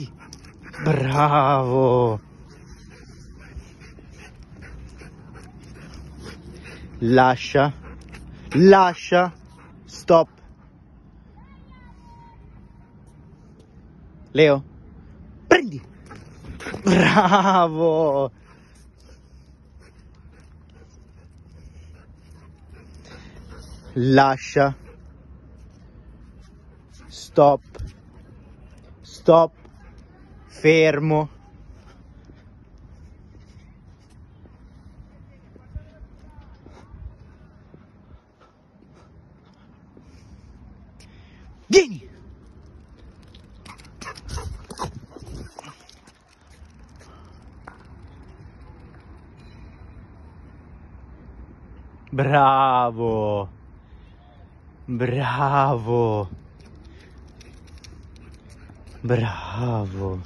Prendi. Bravo. Lascia. Lascia. Stop. Leo. Prendi. Bravo. Lascia. Stop. Stop. Fermo. Vieni. Bravo. Bravo. Bravo.